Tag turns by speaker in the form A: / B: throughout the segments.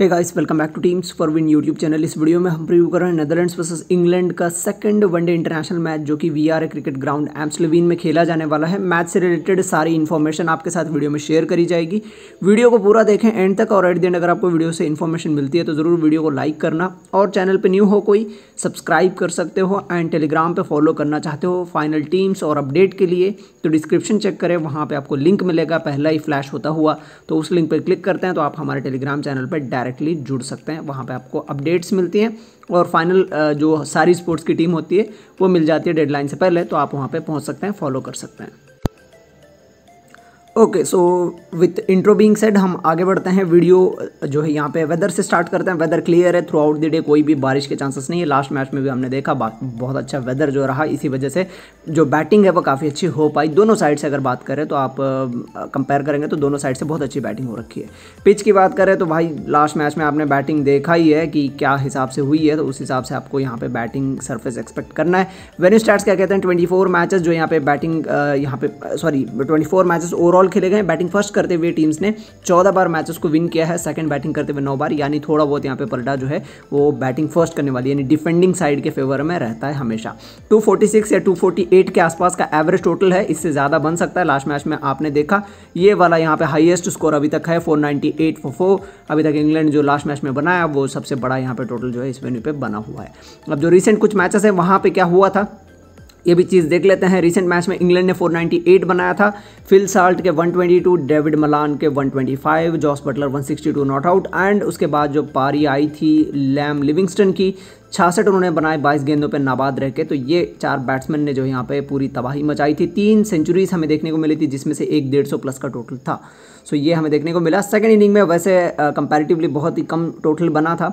A: Hey guys welcome back to teams for win YouTube channel इस video में हम preview कर रहे हैं नेदरलैंड्स वर्सेस इंग्लैंड का second one day international match जो कि वीआर क्रिकेट ग्राउंड एम्सलेविन में खेला जाने वाला है। मैच से रिलेटेड सारी इन्फॉर्मेशन आपके साथ वीडियो में शेयर करी जाएगी। वीडियो को पूरा देखें एंड तक और एट द एंड अगर आपको वीडियो से इन्फॉर्मेशन मिलती है तो ज़रूर वीडियो को लाइक करना। और चैनल पर न्यू हो कोई सब्सक्राइब कर सकते हो एंड टेलीग्राम पर फॉलो करना चाहते हो फाइनल टीम्स और अपडेट के लिए तो डिस्क्रिप्शन चेक करें। वहाँ पर आपको लिंक मिलेगा। पहला ही फ्लैश होता हुआ तो उस लिंक पर क्लिक करते हैं तो आप हमारे टेलीग्राम चैनल पर डायरेक्टली जुड़ सकते हैं। वहाँ पर आपको अपडेट्स मिलती हैं और फाइनल जो सारी स्पोर्ट्स की टीम होती है, वो मिल जाती है डेडलाइन से पहले तो आप वहाँ पर पहुँच सकते हैं फॉलो कर सकते हैं। Okay so with intro being said हम आगे बढ़ते हैं। वीडियो जो है यहाँ पे वेदर से स्टार्ट करते हैं। वेदर क्लियर है थ्रू आउट द डे कोई भी बारिश के चांसेस नहीं है। लास्ट मैच में भी हमने देखा बहुत अच्छा वेदर जो रहा, इसी वजह से जो बैटिंग है वो काफ़ी अच्छी हो पाई। दोनों साइड से अगर बात करें तो आप कंपेयर करेंगे तो दोनों साइड से बहुत अच्छी बैटिंग हो रखी है। पिच की बात करें तो भाई लास्ट मैच में आपने बैटिंग देखा ही है कि क्या हिसाब से हुई है। तो उस हिसाब से आपको यहाँ पे बैटिंग सरफेस एक्सपेक्ट करना है। वेन्यू स्टार्ट क्या कहते हैं? ट्वेंटी मैचेस जो यहाँ पे बैटिंग यहाँ पे सॉरी ट्वेंटी मैचेस ओवरऑल खेले गए बैटिंग फ़र्स्ट करते हुए टीम्स ने चौदह बार मैचेस को विन किया है। सेकंड बैटिंग करते हुए नौ बार। यानी थोड़ा बहुत यहाँ पे पलटा जो है, वो बैटिंग फ़र्स्ट करने वाली यानी डिफेंडिंग साइड के फेवर में रहता है हमेशा। 246 या 248 के आसपास का एवरेज टोटल है। इससे ज़्यादा बन सकता है। लास्ट मैच में आपने देखा, ये वाला यहाँ पे हाईएस्ट स्कोर अभी तक है। फोर फॉर फोर अभी तक इंग्लैंड जो लास्ट मैच में बनाया, वो सबसे बड़ा यहाँ पे टोटल जो है इस वेन्यू पे बना हुआ है। अब जो रिसेंट कुछ मैचेस है, वहाँ पे क्या हुआ था? ये भी चीज़ देख लेते हैं। रिसेंट मैच में इंग्लैंड ने 498 बनाया था। फिल साल्ट के 122 डेविड मलान के 125 Jos Buttler 162 not out and उसके बाद जो पारी आई थी लैम लिविंगस्टन की छियासठ उन्होंने बनाए बाईस गेंदों पर नाबाद रह के। तो ये चार बैट्समैन ने जो यहाँ पे पूरी तबाही मचाई थी। तीन सेंचुरीज हमें देखने को मिली थी, जिसमें से एक डेढ़ सौ प्लस का टोटल था। सो ये हमें देखने को मिला। सेकेंड इनिंग में वैसे कंपैरेटिवली बहुत ही कम टोटल बना था।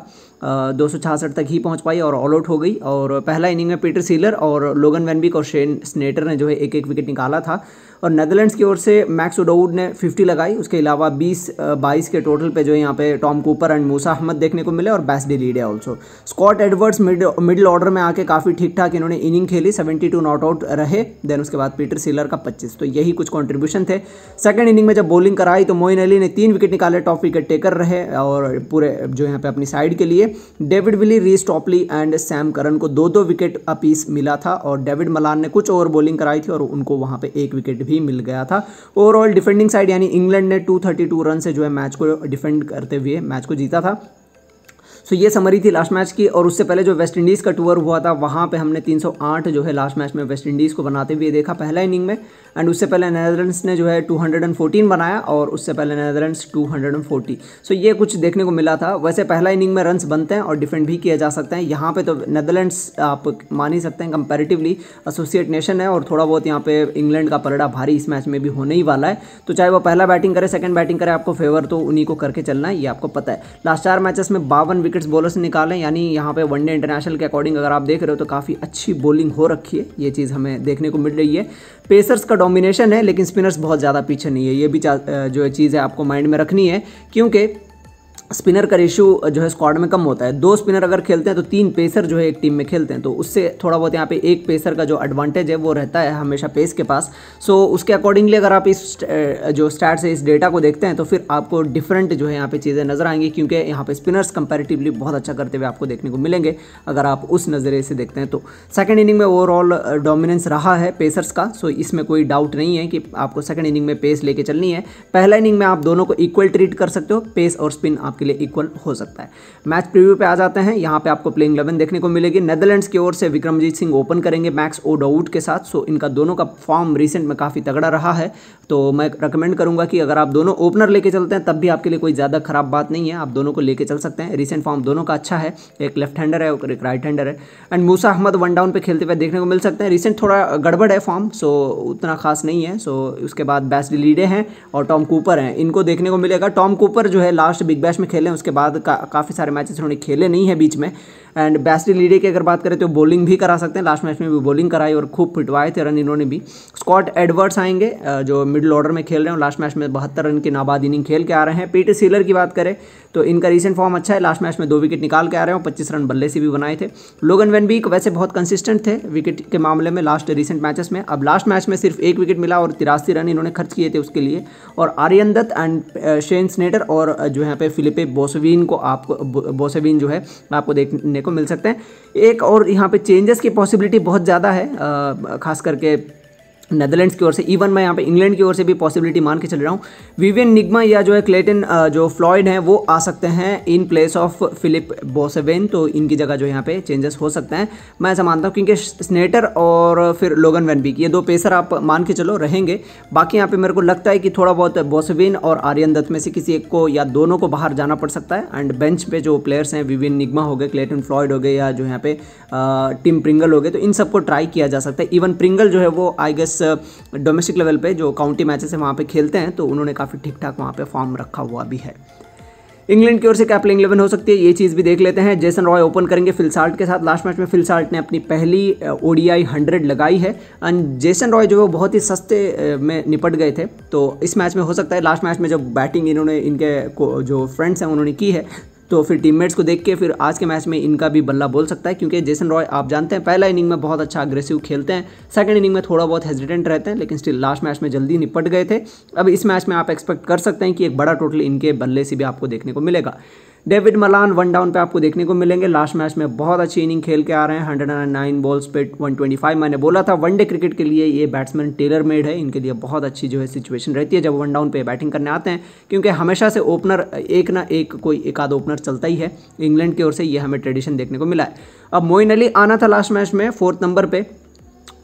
A: दो सौ तक ही पहुँच पाई और ऑल आउट हो गई। और पहला इनिंग में पीटर सीलर और लोगन वैनबिक और शेन स्नेटर ने जो है एक एक विकेट निकाला था। और नेदरलैंड्स की ओर से मैक्स उडाउड ने 50 लगाई। उसके अलावा 20 22 के टोटल पे जो यहाँ पे Tom Cooper and Musa Ahmed देखने को मिले और बैस डी लीड है also Scott Edwards mid middle order में आके काफ़ी ठीक ठाक इन्होंने इनिंग खेली 72 नॉट आउट रहे। देन उसके बाद पीटर सीलर का 25 तो यही कुछ कॉन्ट्रीब्यूशन थे। सेकेंड इनिंग में जब बॉलिंग कराई तो मोइन अली ने तीन विकेट निकाले टॉप विकेट टेकर रहे और पूरे जो यहाँ पे अपनी साइड के लिए। David Willey Reece Topley and Sam Curran को दो दो विकेट अपीस मिला था और डेविड मलान ने कुछ ओवर बॉलिंग कराई थी और उनको वहाँ पे एक विकेट भी मिल गया था। ओवरऑल डिफेंडिंग साइड यानी इंग्लैंड ने 232 रन से जो है मैच को डिफेंड करते हुए मैच को जीता था। सो ये समरी थी लास्ट मैच की और उससे पहले जो वेस्ट इंडीज़ का टूर हुआ था, वहाँ पे हमने 308 जो है लास्ट मैच में वेस्ट इंडीज़ को बनाते हुए देखा पहला इनिंग में। एंड उससे पहले नैदरलैंड्स ने जो है 214 बनाया और उससे पहले नैदरलैंड्स 240 सो ये कुछ देखने को मिला था। वैसे पहला इनिंग में रन्स बनते हैं और डिफेंड भी किया जा सकता है। यहाँ पे तो नैदरलैंड्स आप मान ही सकते हैं कंपेरेटिवली एसोसिएट नेशन है और थोड़ा बहुत यहाँ पे इंग्लैंड का पलड़ा भारी इस मैच में भी होने ही वाला है। तो चाहे वो पहला बैटिंग करे सेकंड बैटिंग करे, आपको फेवर तो उन्हीं को करके चलना है, ये आपको पता है। लास्ट चार मैचेस में बावन विकेट्स बॉलर्स निकालें, यानी यहाँ पे वनडे इंटरनेशनल के अकॉर्डिंग अगर आप देख रहे हो तो काफ़ी अच्छी बॉलिंग हो रखी है। ये चीज़ हमें देखने को मिल रही है। पेसर्स का डोमिनेशन है, लेकिन स्पिनर्स बहुत ज़्यादा पीछे नहीं है। ये भी जो चीज़ है आपको माइंड में रखनी है, क्योंकि स्पिनर का रेशियो जो है स्क्वाड में कम होता है। दो स्पिनर अगर खेलते हैं तो तीन पेसर जो है एक टीम में खेलते हैं। तो उससे थोड़ा बहुत यहाँ पे एक पेसर का जो एडवांटेज है, वो रहता है हमेशा पेस के पास। सो उसके अकॉर्डिंगली अगर आप इस जो स्टैट्स है, इस डेटा को देखते हैं तो फिर आपको डिफरेंट जो है यहाँ पे चीज़ें नज़र आएँगी, क्योंकि यहाँ पे स्पिनर्स कंपेरेटिवली बहुत अच्छा करते हुए आपको देखने को मिलेंगे, अगर आप उस नज़रिए से देखते हैं। तो सेकेंड इनिंग में ओवरऑल डोमिनेंस रहा है पेसर्स का। सो इसमें कोई डाउट नहीं है कि आपको सेकेंड इनिंग में पेस लेके चलनी है। पहला इनिंग में आप दोनों को इक्वल ट्रीट कर सकते हो पेस और स्पिन आपके लिए इक्वल हो सकता है। मैच प्रीव्यू पे आ जाते हैं। यहाँ पे आपको प्लेइंग इलेवन देखने को मिलेगी। नेदरलैंड्स की ओर से विक्रमजीत सिंह ओपन करेंगे मैक्स ओ डाउट के साथ। सो इनका दोनों का फॉर्म रिसेंट में काफ़ी तगड़ा रहा है। तो मैं रिकमेंड करूँगा कि अगर आप दोनों ओपनर लेके चलते हैं, तब भी आपके लिए कोई ज़्यादा खराब बात नहीं है। आप दोनों को लेके चल सकते हैं। रिसेंट फॉर्म दोनों का अच्छा है। एक लेफ़्ट हैंडर है, और एक राइट हैंडर है। And Musa Ahmed one down पे खेलते हुए देखने को मिल सकते हैं। रिसेंट थोड़ा गड़बड़ है फॉर्म सो उतना खास नहीं है। सो उसके बाद बैस्ट लीडे हैं और टॉम कूपर हैं। इनको देखने को मिलेगा। टॉम कूपर जो है लास्ट बिग बैश में खेले उसके बाद का, काफ़ी सारे मैचेस उन्होंने खेले नहीं है बीच में। एंड बैस्टी लीडे की अगर बात करें तो बॉलिंग भी करा सकते हैं। लास्ट मैच में भी बॉलिंग कराई और खूब पिटवाए थे रन इन्होंने भी। स्कॉट एडवर्ड्स आएँगे जो मिडिल ऑर्डर में खेल रहे हैं लास्ट मैच में बहत्तर रन की नाबाद इनिंग खेल के आ रहे हैं। पीटी सीलर की बात करें तो इनका रिसेंट फॉर्म अच्छा है। लास्ट मैच में दो विकेट निकाल के आ रहे हैं पच्चीस रन बल्ले से भी बनाए थे। लोगन वेनबीक वैसे बहुत कंसिस्टेंट थे विकेट के मामले में लास्ट रिसेंट मैचेस में। अब लास्ट मैच में सिर्फ़ एक विकेट मिला और तिरासी रन इन्होंने खर्च किए थे उसके लिए। और Aryan Dutt and Shane Snater और जो यहाँ पे फिलिपे बोसवीन को आपको बोसवीन जो है, आपको देखने को मिल सकते हैं। एक और यहाँ पे चेंजेस की पॉसिबिलिटी बहुत ज़्यादा है खास करके नेदरलैंड्स की ओर से इवन मैं यहाँ पे इंग्लैंड की ओर से भी पॉसिबिलिटी मान के चल रहा हूँ। विवियन निगमा या जो है क्लेटन जो फ्लॉयड हैं, वो आ सकते हैं in place of Philippe Boissevain तो इनकी जगह जो यहाँ पे चेंजेस हो सकते हैं। मैं ऐसा मानता हूँ क्योंकि स्नेटर और फिर लोगन वैनबिक ये दो पेसर आप मान के चलो, रहेंगे। बाकी यहाँ पर मेरे को लगता है कि थोड़ा बहुत बोसेवेन और आर्यन दत्त में से किसी एक को या दोनों को बाहर जाना पड़ सकता है। एंड बेंच पे जो प्लेयर्स हैं विवियन निगमा हो गए क्लेटन फ्लॉयड हो गए, या जो यहाँ पे टिम प्रिंगल हो गए तो इन सबको ट्राई किया जा सकता है। इवन प्रिंगल जो है वो आई गेस डोमेस्टिक लेवल पे जो काउंटी मैचेस है वहाँ पे खेलते हैं तो उन्होंने काफ़ी ठीक ठाक वहाँ पे फॉर्म रखा हुआ भी है। इंग्लैंड की ओर से क्या प्लेइंग इलेवन हो सकती है, ये चीज़ भी देख लेते हैं। जेसन रॉय ओपन करेंगे फिलसाल्ट के साथ। लास्ट मैच में फिलसाल्ट ने अपनी पहली ओडीआई हंड्रेड लगाई है। एंड जेसन रॉय जो है बहुत ही सस्ते में निपट गए थे। तो इस मैच में हो सकता है लास्ट मैच में जब बैटिंग इन्होंने इनके जो फ्रेंड्स हैं, उन्होंने की है तो फिर टीममेट्स को देख के फिर आज के मैच में इनका भी बल्ला बोल सकता है, क्योंकि जेसन रॉय आप जानते हैं, पहला इनिंग में बहुत अच्छा अग्रेसिव खेलते हैं। सेकंड इनिंग में थोड़ा बहुत हेजिटेंट रहते हैं, लेकिन स्टिल लास्ट मैच में जल्दी निपट गए थे। अब इस मैच में आप एक्सपेक्ट कर सकते हैं कि एक बड़ा टोटल इनके बल्ले से भी आपको देखने को मिलेगा। डेविड मलान वन डाउन पे आपको देखने को मिलेंगे। लास्ट मैच में बहुत अच्छी इनिंग खेल के आ रहे हैं। हंड्रेड एंड नाइन बॉल्स पे वन ट्वेंटी फाइव मैंने बोला था वनडे क्रिकेट के लिए ये बैट्समैन टेलर मेड है। इनके लिए बहुत अच्छी जो है सिचुएशन रहती है जब वन डाउन पे बैटिंग करने आते हैं। क्योंकि हमेशा से ओपनर एक ना एक कोई एक आध ओपनर चलता ही है। इंग्लैंड की ओर से ये हमें ट्रेडिशन देखने को मिला है। अब मोइन अली आना था लास्ट मैच में फोर्थ नंबर पर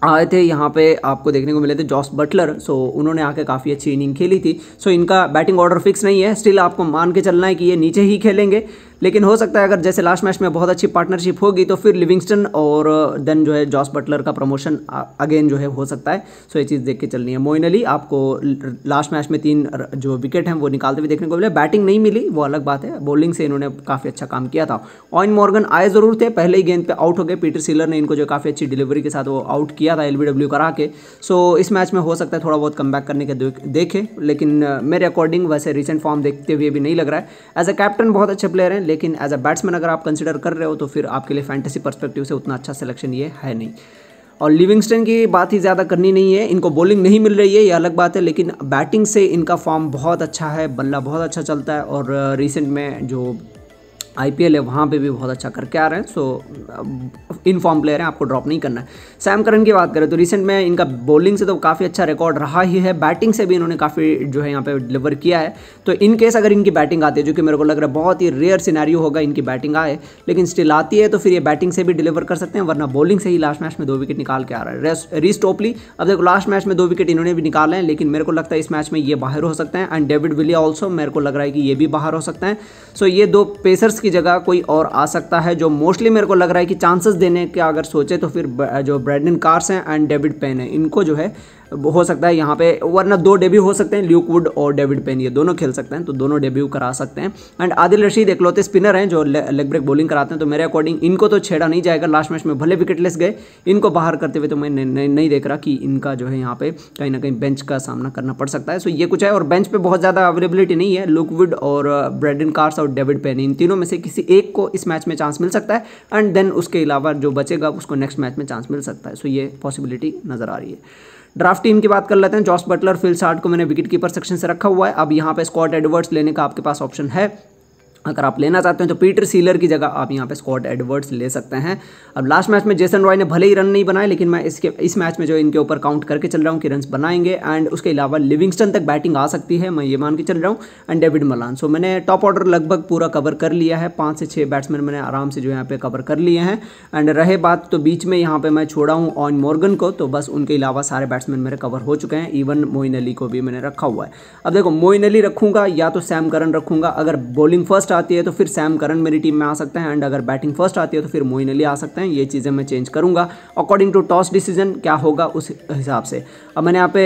A: आए थे, यहाँ पे आपको देखने को मिले थे जॉस बटलर सो उन्होंने आके काफ़ी अच्छी इनिंग खेली थी। सो इनका बैटिंग ऑर्डर फिक्स नहीं है, स्टिल आपको मान के चलना है कि ये नीचे ही खेलेंगे। लेकिन हो सकता है अगर जैसे लास्ट मैच में बहुत अच्छी पार्टनरशिप होगी तो फिर लिविंगस्टन और देन uh, जो है जॉस बटलर का प्रमोशन अगेन जो है हो सकता है। सो ये चीज़ देख के चलनी है। मोइन अली आपको लास्ट मैच में तीन जो विकेट हैं वो निकालते हुए देखने को मिले। बैटिंग नहीं मिली वो अलग बात है। बॉलिंग से इन्होंने काफ़ी अच्छा काम किया था। ऑइन मॉर्गन आए ज़रूर थे पहले ही गेंद पर आउट हो गए। पीटर सीलर ने इनको जो काफ़ी अच्छी डिलीवरी के साथ वो आउट किया था एलबीडब्ल्यू करा के। सो इस मैच में हो सकता है थोड़ा बहुत कम करने के देखे लेकिन uh, मेरे अकॉर्डिंग वैसे रिसेंट फॉर्म देखते हुए भी नहीं लग रहा है। एज अ कैप्टन बहुत अच्छे प्लेयर हैं लेकिन एज अ बैट्समैन अगर आप कंसिडर कर रहे हो तो फिर आपके लिए फैंटेसी परस्पेक्टिव से उतना अच्छा सिलेक्शन ये है नहीं। और लिविंगस्टन की बात ही ज़्यादा करनी नहीं है, इनको बॉलिंग नहीं मिल रही है, ये अलग बात है, लेकिन बैटिंग से इनका फॉर्म बहुत अच्छा है, बल्ला बहुत अच्छा चलता है, और रिसेंट में जो आईपीएल है, वहाँ पे भी बहुत अच्छा करके आ रहे हैं सो इन फॉर्म प्लेयर हैं, आपको ड्रॉप नहीं करना है। सैम करन की बात करें तो रिसेंट में इनका बॉलिंग से तो काफ़ी अच्छा रिकॉर्ड रहा ही है बैटिंग से भी इन्होंने काफ़ी जो है यहाँ पे डिलीवर किया है। तो इन केस अगर इनकी बैटिंग आती है, जो कि मेरे को लग रहा है बहुत ही रेयर सिनेरियो होगा इनकी बैटिंग आए, लेकिन स्टिल आती है तो फिर ये बैटिंग से भी डिलीवर कर सकते हैं, वरना बॉलिंग से ही लास्ट मैच में दो विकेट निकाल के आ रहा है। रीस टोपली अब देखो लास्ट मैच में दो विकेट इन्होंने भी निकाले हैं, लेकिन मेरे को लगता है इस मैच में ये बाहर हो सकते हैं एंड डेविड विलिया ऑल्सो मेरे को लग रहा है कि ये भी बाहर हो सकते हैं। सो ये दो पेसर्स की जगह कोई और आ सकता है, जो मोस्टली मेरे को लग रहा है कि चांसेस देने के अगर सोचे तो फिर जो ब्रैडन कार्स हैं एंड डेविड पेन है, इनको जो है हो सकता है यहाँ पे, वरना दो डेब्यू हो सकते हैं ल्यूक वुड और डेविड पेन ये दोनों खेल सकते हैं तो दोनों डेब्यू करा सकते हैं। एंड आदिल रशीद एकलौते स्पिनर हैं, जो लेग ब्रेक बॉलिंग कराते हैं तो मेरे अकॉर्डिंग इनको तो छेड़ा नहीं जाएगा लास्ट मैच में भले विकेटलेस गए, इनको बाहर करते हुए तो मैं नहीं देख रहा कि इनका जो है यहाँ पे कहीं ना कहीं बेंच का सामना करना पड़ सकता है। सो ये कुछ है, और बेंच पर बहुत ज़्यादा अवेलेबिलिटी नहीं है लुकवुड और ब्रेडन कार्स और डेविड पेन इन तीनों में से किसी एक को इस मैच में चांस मिल सकता है। एंड देन उसके अलावा जो बचेगा, उसको नेक्स्ट मैच में चांस मिल सकता है। सो ये पॉसिबिलिटी नज़र आ रही है। ड्राफ्ट टीम की बात कर लेते हैं। जॉस बटलर, फिल सार्ट को मैंने विकेट कीपर सेक्शन से रखा हुआ है। अब यहाँ पे स्कॉट एडवर्ड्स लेने का आपके पास ऑप्शन है। अगर आप लेना चाहते हैं तो पीटर सीलर की जगह आप यहाँ पे स्कॉट एडवर्ड्स ले सकते हैं। अब लास्ट मैच में जेसन रॉय ने भले ही रन नहीं बनाए, लेकिन मैं इसके, इस मैच में जो इनके ऊपर काउंट करके चल रहा हूँ कि रन बनाएँगे एंड उसके अलावा लिविंगस्टन तक बैटिंग आ सकती है, मैं ये मान के चल रहा हूँ, एंड डेविड मलान। सो मैंने टॉप ऑर्डर लगभग पूरा कवर कर लिया है, पाँच से छः बैट्समैन मैंने आराम से जो यहाँ पे कवर कर लिए हैं, एंड रहे बात तो बीच में यहाँ पर मैं छोड़ा हूँ ऑन मॉर्गन को तो बस उनके अलावा सारे बैट्समैन मेरे कवर हो चुके हैं, इवन मोइन अली को भी मैंने रखा हुआ है। अब देखो, मोइन अली रखूँगा या तो सैम करन रखूँगा, अगर बॉलिंग फ़र्स्ट आती है तो फिर सैम करन मेरी टीम में आ सकते हैं एंड अगर बैटिंग फ़र्स्ट आती है तो फिर मोइन अली आ सकते हैं। ये चीज़ें मैं चेंज करूँगा। अकॉर्डिंग टू टॉस डिसीज़न क्या होगा उस हिसाब से? अब मैंने यहाँ पे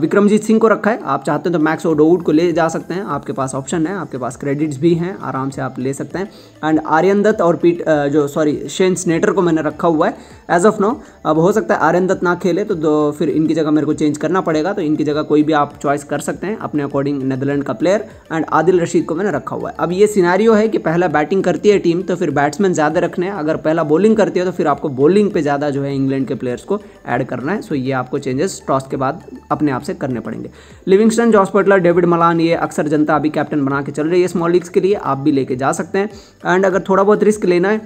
A: विक्रमजीत सिंह को रखा है। आप चाहते हैं तो मैक्स ओडोउड को ले जा सकते हैं। आपके पास ऑप्शन है, आपके पास क्रेडिट्स भी हैं, आराम से आप ले सकते हैं। एंड आर्यन दत्त और पीट जो सॉरी शेन स्नेटर को मैंने रखा हुआ है। एज ऑफ़ नो अब हो सकता है आर्यन दत्त ना खेले तो फिर इनकी जगह मेरे को चेंज करना पड़ेगा। तो इनकी जगह कोई भी आप चॉइस कर सकते हैं, अपने अकॉर्डिंग नेदरलैंड का प्लेयर एंड आदिल रशीद को मैंने रखा हुआ है। अब ये सिनेरियो है कि पहला बैटिंग करती है टीम तो फिर बैट्समैन ज़्यादा रखने हैं। अगर पहला बॉलिंग करती है तो फिर आपको बॉलिंग पे ज़्यादा जो है इंग्लैंड के प्लेयर्स को ऐड करना है। सो ये आपको चेंजेस टॉस के बाद अपने आप से करने पड़ेंगे। Livingstone Jos Buttler David Malan ये अक्सर जनता अभी कैप्टन बना के चल रही है। स्मॉल लीग्स के लिए आप भी लेके जा सकते हैं। एंड अगर थोड़ा बहुत रिस्क लेना है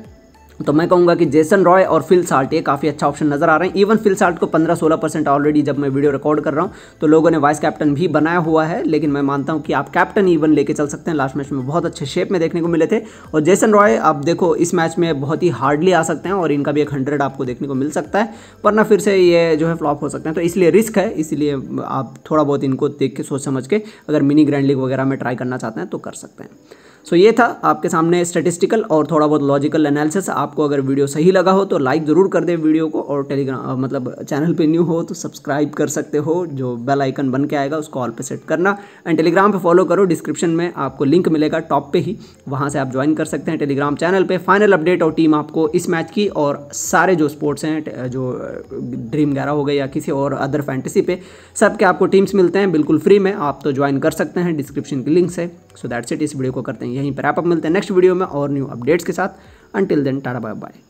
A: तो मैं कहूँगा कि जेसन रॉय और फिल साल्ट, ये काफ़ी अच्छा ऑप्शन नज़र आ रहे हैं। इवन फिल साल्ट को 15-16 परसेंट ऑलरेडी जब मैं वीडियो रिकॉर्ड कर रहा हूँ तो लोगों ने वाइस कैप्टन भी बनाया हुआ है, लेकिन मैं मानता हूँ कि आप कैप्टन इवन लेके चल सकते हैं। लास्ट मैच में बहुत अच्छे शेप में देखने को मिले थे। और जेसन रॉय, आप देखो, इस मैच में बहुत ही हार्डली आ सकते हैं और इनका भी एक हंड्रेड आपको देखने को मिल सकता है। वरना फिर से ये जो है फ्लॉप हो सकते हैं। तो इसलिए रिस्क है, इसलिए आप थोड़ा बहुत इनको देख के सोच समझ के अगर मिनी ग्रैंड लीग वगैरह में ट्राई करना चाहते हैं तो कर सकते हैं। सो ये था आपके सामने स्टेटिस्टिकल और थोड़ा बहुत लॉजिकल एनालिसिस आपको अगर वीडियो सही लगा हो तो लाइक ज़रूर कर दे वीडियो को और टेलीग्राम मतलब चैनल पे न्यू हो तो सब्सक्राइब कर सकते हो, जो बेल आइकन बन के आएगा उसको ऑल पे सेट करना। एंड टेलीग्राम पे फॉलो करो डिस्क्रिप्शन में आपको लिंक मिलेगा टॉप पे ही। वहाँ से आप ज्वाइन कर सकते हैं टेलीग्राम चैनल पर फाइनल अपडेट और टीम आपको इस मैच की और सारे जो स्पोर्ट्स हैं जो ड्रीम ग्यारह हो गए या किसी और अदर फैंटेसी पे सब के आपको टीम्स मिलते हैं। बिल्कुल फ्री में आप तो ज्वाइन कर सकते हैं डिस्क्रिप्शन की लिंक से। सो दैट्स इट इस वीडियो को करते हैं। यहीं पर आप अब मिलते हैं नेक्स्ट वीडियो में और न्यू अपडेट्स के साथ। Until then tata bye bye